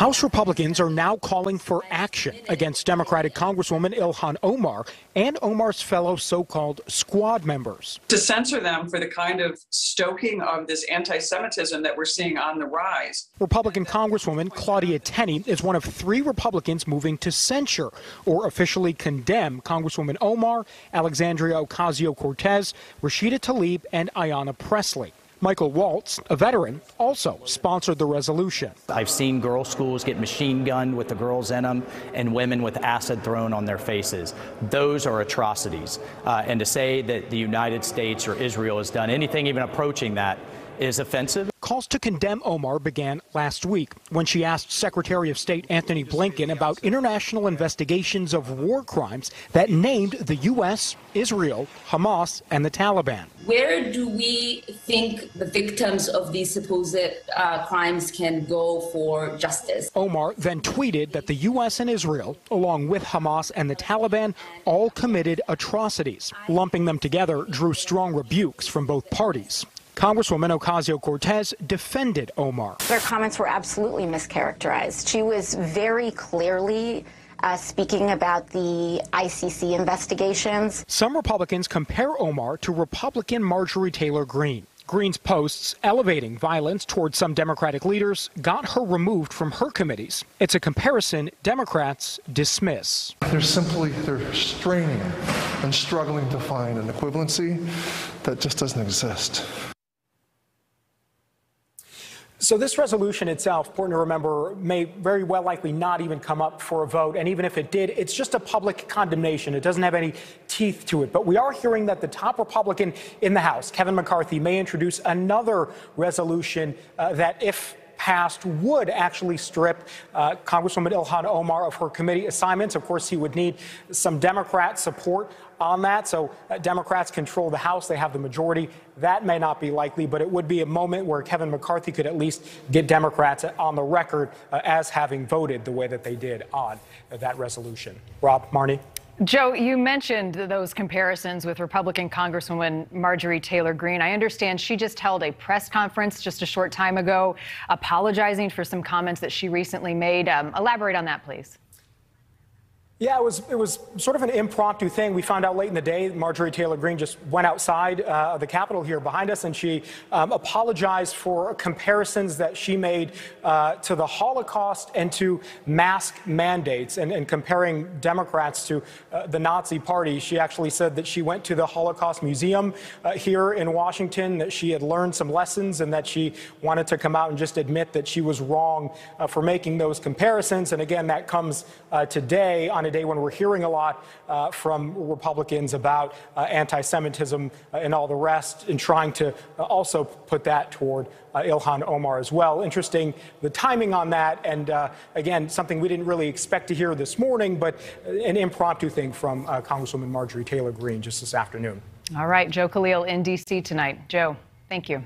House Republicans are now calling for action against Democratic Congresswoman Ilhan Omar and Omar's fellow so-called squad members. To censor them for the kind of stoking of this anti-Semitism that we're seeing on the rise. Republican Congresswoman Claudia Tenney is one of three Republicans moving to censure or officially condemn Congresswoman Omar, Alexandria Ocasio-Cortez, Rashida Tlaib, and Ayanna Pressley. Michael Waltz, a veteran, also sponsored the resolution. I've seen girls' schools get machine gunned with the girls in them and women with acid thrown on their faces. Those are atrocities. Uh, and to say that the United States or Israel has done anything even approaching that is offensive. Calls to condemn Omar began last week when she asked Secretary of State Antony Blinken about international investigations of war crimes that named the U.S., Israel, Hamas, and the Taliban. Where do we think the victims of these supposed uh, crimes can go for justice? Omar then tweeted that the U.S. and Israel, along with Hamas and the Taliban, all committed atrocities. Lumping them together drew strong rebukes from both parties. Congresswoman Ocasio Cortez defended Omar. Their comments were absolutely mischaracterized. She was very clearly uh, speaking about the ICC investigations. Some Republicans compare Omar to Republican Marjorie Taylor Greene. Greene's posts elevating violence towards some Democratic leaders got her removed from her committees. It's a comparison Democrats dismiss. They're simply they're straining and struggling to find an equivalency that just doesn't exist. So this resolution itself, important to remember, may very well likely not even come up for a vote. And even if it did, it's just a public condemnation. It doesn't have any teeth to it. But we are hearing that the top Republican in the House, Kevin McCarthy, may introduce another resolution uh, that, if passed would actually strip uh, Congresswoman Ilhan Omar of her committee assignments. Of course, he would need some Democrat support on that. So uh, Democrats control the House. They have the majority. That may not be likely, but it would be a moment where Kevin McCarthy could at least get Democrats on the record uh, as having voted the way that they did on uh, that resolution. Rob, Marni? Joe, you mentioned those comparisons with Republican Congresswoman Marjorie Taylor Greene. I understand she just held a press conference just a short time ago apologizing for some comments that she recently made. Um, elaborate on that, please. Yeah, it was it was sort of an impromptu thing. We found out late in the day Marjorie Taylor Greene just went outside uh, the Capitol here behind us, and she um, apologized for comparisons that she made uh, to the Holocaust and to mask mandates, and, and comparing Democrats to uh, the Nazi Party. She actually said that she went to the Holocaust Museum uh, here in Washington, that she had learned some lessons, and that she wanted to come out and just admit that she was wrong uh, for making those comparisons. And again, that comes uh, today on a day when we're hearing a lot uh, from Republicans about uh, anti Semitism uh, and all the rest, and trying to uh, also put that toward uh, Ilhan Omar as well. Interesting the timing on that, and again, something we didn't really expect to hear this morning, but an impromptu thing from Congresswoman Marjorie Taylor Greene just this afternoon. All right, Joe Khalil in D.C. tonight. Joe, thank you.